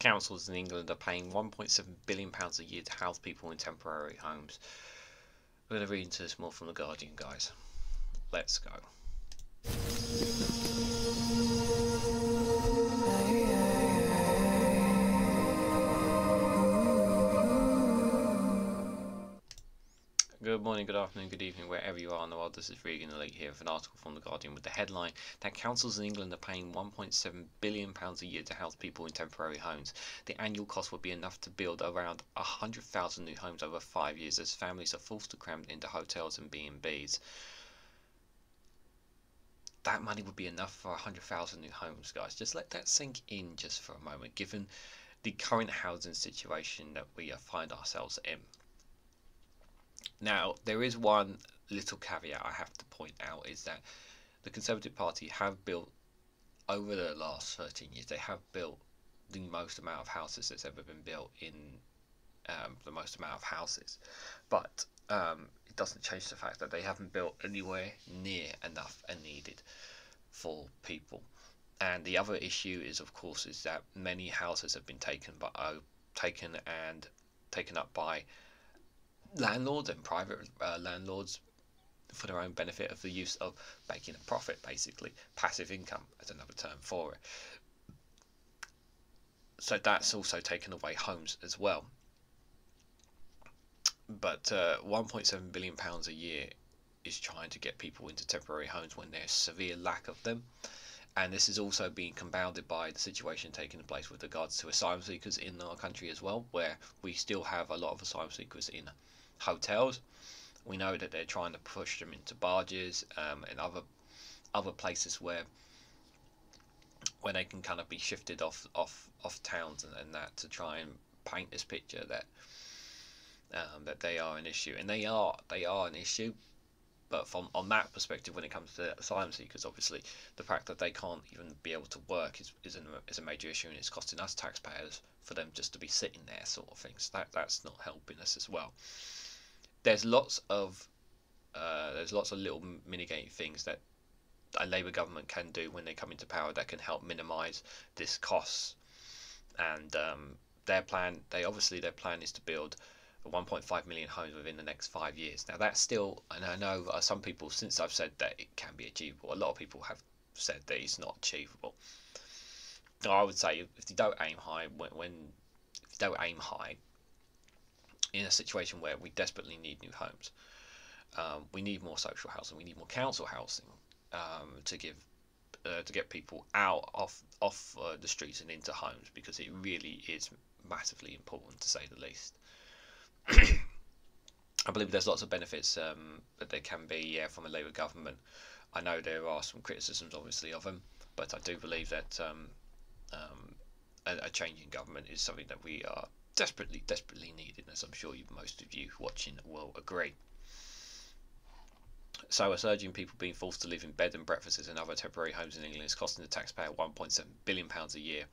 councils in England are paying 1.7 billion pounds a year to house people in temporary homes. We're going to read into this more from the Guardian, guys. Let's go. Good morning, good afternoon, good evening, wherever you are in the world. This is Regan Elite here with an article from The Guardian with the headline that councils in England are paying £1.7 billion a year to house people in temporary homes. The annual cost would be enough to build around 100,000 new homes over five years as families are forced to cram into hotels and B&Bs. That money would be enough for 100,000 new homes, guys. Just let that sink in just for a moment, given the current housing situation that we find ourselves in. Now, there is one little caveat I have to point out is that the Conservative Party have built over the last 13 years, they have built the most amount of houses that's ever been built in um, the most amount of houses, but um, it doesn't change the fact that they haven't built anywhere near enough and needed for people. And the other issue is, of course, is that many houses have been taken by uh, taken and taken up by landlords and private uh, landlords for their own benefit of the use of making a profit, basically passive income as another term for it. So that's also taken away homes as well. But uh, 1.7 billion pounds a year is trying to get people into temporary homes when there's severe lack of them. And this is also being compounded by the situation taking place with regards to asylum seekers in our country as well, where we still have a lot of asylum seekers in hotels. We know that they're trying to push them into barges um, and other other places where where they can kind of be shifted off off off towns and, and that to try and paint this picture that um, that they are an issue. And they are they are an issue but from on that perspective when it comes to asylum seekers obviously the fact that they can't even be able to work is, is, an, is a major issue and it's costing us taxpayers for them just to be sitting there sort of things. That that's not helping us as well there's lots of uh, there's lots of little mitigating things that a Labour government can do when they come into power that can help minimise this costs. And um, their plan, they obviously their plan is to build 1.5 million homes within the next five years. Now that's still, and I know some people since I've said that it can be achievable. A lot of people have said that it's not achievable. I would say if you don't aim high, when, when if you don't aim high, in a situation where we desperately need new homes. Um, we need more social housing. We need more council housing um, to give uh, to get people out off off uh, the streets and into homes because it really is massively important to say the least. I believe there's lots of benefits um, that there can be yeah, from a Labour government. I know there are some criticisms, obviously, of them, but I do believe that um, um, a, a change in government is something that we are desperately, desperately needed, as I'm sure you, most of you watching will agree. So, a surge in people being forced to live in bed and breakfasts and other temporary homes in England is costing the taxpayer £1.7 billion a year.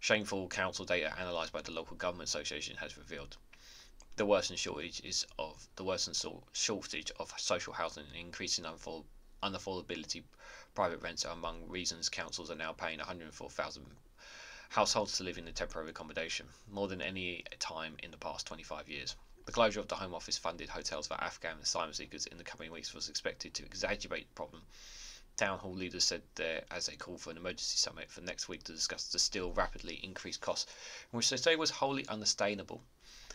Shameful council data analysed by the local government association has revealed the worsened shortage is of the worsened shortage of social housing and increasing unaffordability. Private rents are among reasons councils are now paying 104,000 households to live in a temporary accommodation, more than any time in the past 25 years. The closure of the Home Office funded hotels for Afghan asylum seekers in the coming weeks was expected to exacerbate the problem. Town hall leaders said there as they called for an emergency summit for next week to discuss the still rapidly increased costs, which they say was wholly unsustainable.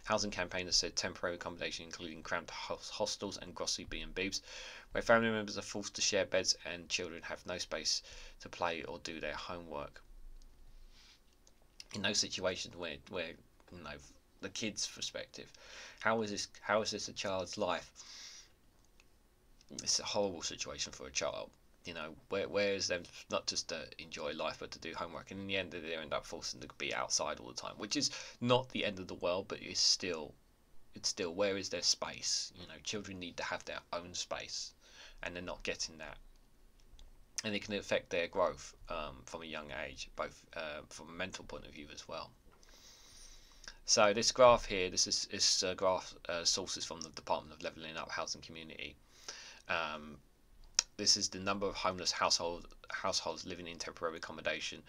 Housing campaigners said temporary accommodation, including cramped hostels and glossy B&Bs, where family members are forced to share beds and children have no space to play or do their homework in those situations where where you know the kid's perspective. How is this how is this a child's life? It's a horrible situation for a child you know where where is them not just to enjoy life but to do homework? And in the end they end up forcing to be outside all the time which is not the end of the world but it's still it's still where is their space? You know children need to have their own space and they're not getting that and it can affect their growth um, from a young age, both uh, from a mental point of view as well. So this graph here, this is this uh, graph uh, sources from the Department of Levelling Up Housing Community. Um, this is the number of homeless household households living in temporary accommodation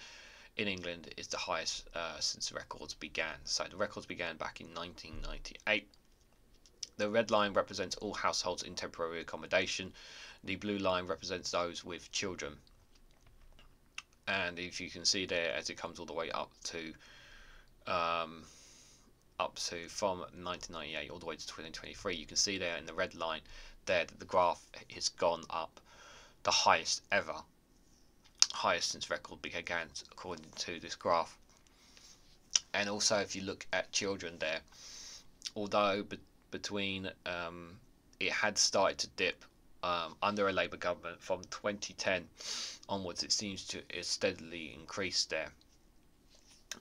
in England is the highest uh, since records began. So the records began back in 1998. The red line represents all households in temporary accommodation. The blue line represents those with children. And if you can see there, as it comes all the way up to um, up to from 1998 all the way to 2023, you can see there in the red line there that the graph has gone up the highest ever, highest since record began, according to this graph. And also, if you look at children there, although between um, it had started to dip um, under a Labour government from 2010 onwards, it seems to steadily increased there.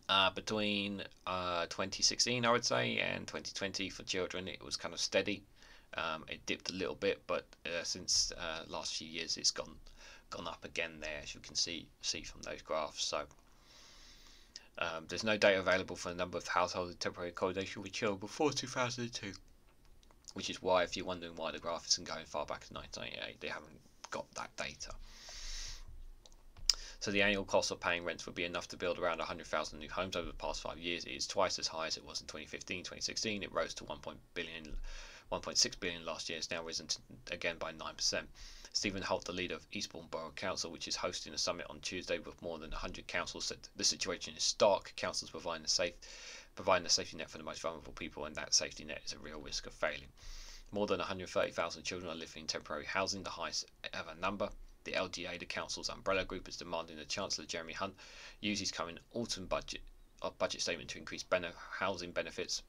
Uh, between uh, 2016, I would say, and 2020 for children, it was kind of steady. Um, it dipped a little bit, but uh, since uh, last few years, it's gone gone up again there, as you can see see from those graphs. So um, there's no data available for the number of households in temporary accommodation with children before 2002, which is why, if you're wondering why the graph isn't going far back to 1998, they haven't got that data. So the annual cost of paying rents would be enough to build around 100,000 new homes over the past five years. It is twice as high as it was in 2015, 2016. It rose to 1 billion 1.6 billion last year It's now risen to, again by 9%. Stephen Holt, the leader of Eastbourne Borough Council, which is hosting a summit on Tuesday with more than 100 councils, said the situation is stark. Councils providing a safe, providing a safety net for the most vulnerable people, and that safety net is a real risk of failing. More than 130,000 children are living in temporary housing, the highest ever number. The LGA, the council's umbrella group, is demanding that Chancellor Jeremy Hunt use his coming autumn budget uh, budget statement to increase housing benefits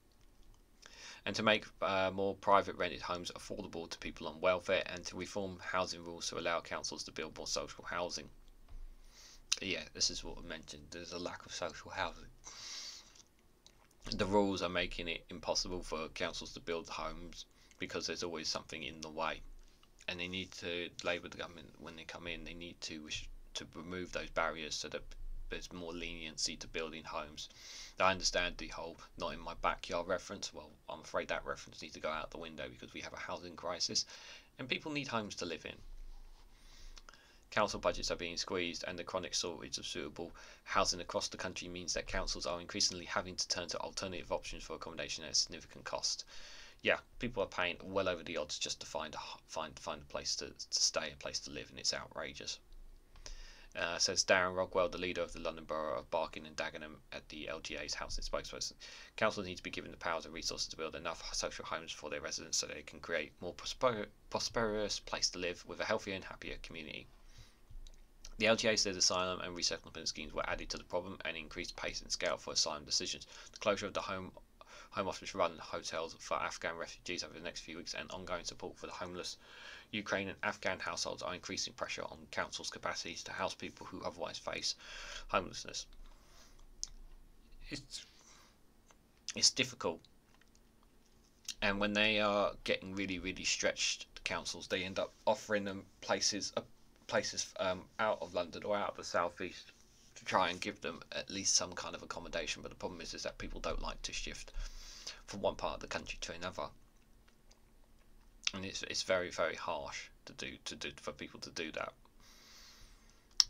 and to make uh, more private rented homes affordable to people on welfare and to reform housing rules to allow councils to build more social housing. Yeah, this is what I mentioned. There's a lack of social housing. The rules are making it impossible for councils to build homes because there's always something in the way. And they need to, Labour the government, when they come in, they need to to remove those barriers so that there's more leniency to building homes. I understand the whole not in my backyard reference. Well, I'm afraid that reference needs to go out the window because we have a housing crisis and people need homes to live in. Council budgets are being squeezed, and the chronic shortage of suitable housing across the country means that councils are increasingly having to turn to alternative options for accommodation at a significant cost. Yeah, people are paying well over the odds just to find a find find a place to, to stay, a place to live, and it's outrageous uh, says Darren Rodwell, the leader of the London Borough of Barking and Dagenham at the LGA's housing spokesperson. Councils need to be given the powers and resources to build enough social homes for their residents so they can create more prosper prosperous place to live with a healthier and happier community. The LGA says asylum and resettlement schemes were added to the problem and increased pace and scale for asylum decisions. The closure of the home Home Office run hotels for Afghan refugees over the next few weeks and ongoing support for the homeless Ukraine and Afghan households are increasing pressure on councils' capacities to house people who otherwise face homelessness. It's it's difficult, and when they are getting really really stretched, the councils they end up offering them places uh, places um, out of London or out of the southeast to try and give them at least some kind of accommodation. But the problem is is that people don't like to shift from one part of the country to another and it's it's very very harsh to do to do for people to do that.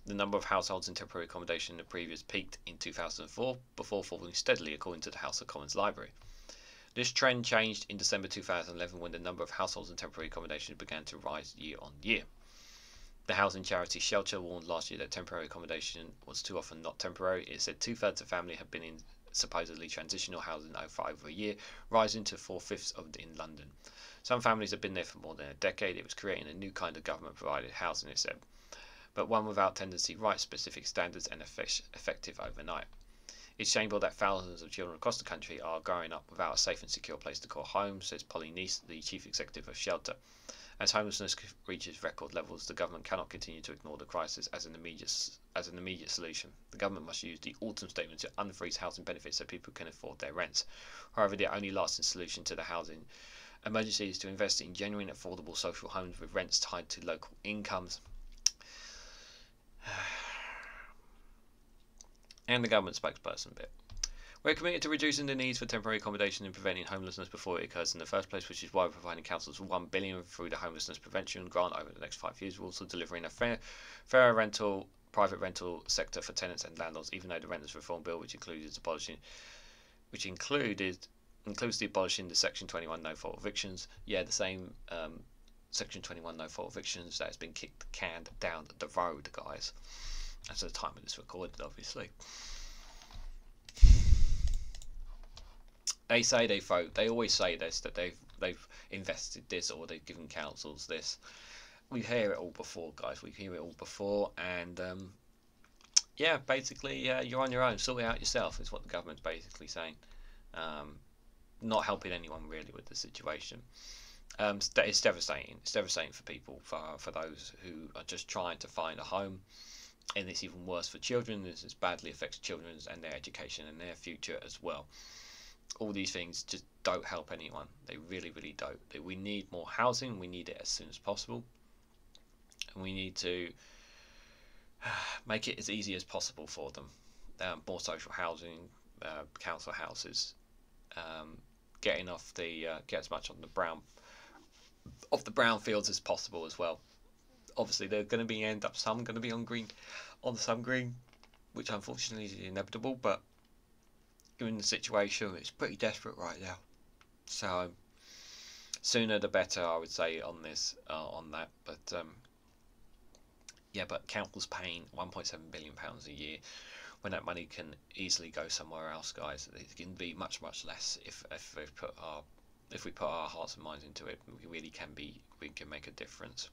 The number of households in temporary accommodation in the previous peaked in 2004 before falling steadily, according to the House of Commons Library. This trend changed in December 2011 when the number of households in temporary accommodation began to rise year on year. The housing charity Shelter warned last year that temporary accommodation was too often not temporary. It said two thirds of families have been in supposedly transitional housing for over a year, rising to four fifths of in London. Some families have been there for more than a decade. It was creating a new kind of government provided housing, it said, but one without tendency right specific standards and effective overnight. It's shameful that thousands of children across the country are growing up without a safe and secure place to call home, says Polly Neate, the chief executive of Shelter. As homelessness reaches record levels, the government cannot continue to ignore the crisis as an immediate as an immediate solution. The government must use the autumn statement to unfreeze housing benefits so people can afford their rents. However, the only lasting solution to the housing emergency is to invest in genuine affordable social homes with rents tied to local incomes. and the government spokesperson bit. We're committed to reducing the needs for temporary accommodation and preventing homelessness before it occurs in the first place, which is why we're providing councils with one billion through the homelessness prevention grant over the next five years. We're also delivering a fair, fair rental private rental sector for tenants and landlords, even though the Renters Reform Bill, which included abolishing, which included includes the abolishing the Section 21 no fault evictions. Yeah, the same um, Section 21 no fault evictions that has been kicked canned down the road, guys. That's the time of this recorded, obviously. They say they vote. They always say this that they've they've invested this or they've given councils this. We hear it all before, guys. We hear it all before, and um, yeah, basically, uh, you're on your own. Sort it out yourself. Is what the government's basically saying. Um, not helping anyone really with the situation. Um, it's devastating. It's devastating for people, for for those who are just trying to find a home, and it's even worse for children. This badly affects children and their education and their future as well. All these things just don't help anyone. They really, really don't. We need more housing. We need it as soon as possible, and we need to make it as easy as possible for them. Um, more social housing, uh, council houses, um, getting off the uh, get as much on the brown off the brown fields as possible as well. Obviously, they're going to be end up some going to be on green, on some green, which unfortunately is inevitable. But given the situation, it's pretty desperate right now. So sooner the better, I would say on this uh, on that. But um, yeah, but councils paying 1.7 billion pounds a year when that money can easily go somewhere else, guys. It can be much much less if if we put our if we put our hearts and minds into it. We really can be we can make a difference.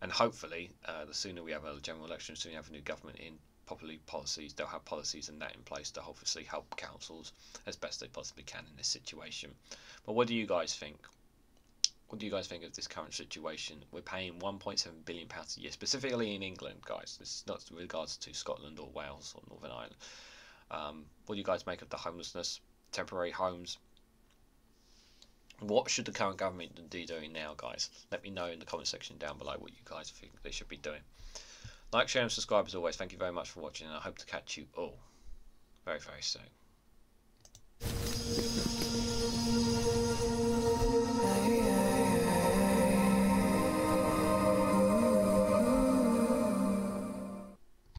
And hopefully, uh, the sooner we have a general election, the sooner we have a new government in, properly policies, they'll have policies and that in place to obviously help councils as best they possibly can in this situation. But what do you guys think? What do you guys think of this current situation? We're paying 1.7 billion pounds a year, specifically in England, guys. This is not with regards to Scotland or Wales or Northern Ireland. Um, what do you guys make of the homelessness, temporary homes? What should the current government be doing now, guys? Let me know in the comment section down below what you guys think they should be doing. Like, share, and subscribe as always. Thank you very much for watching, and I hope to catch you all very, very soon.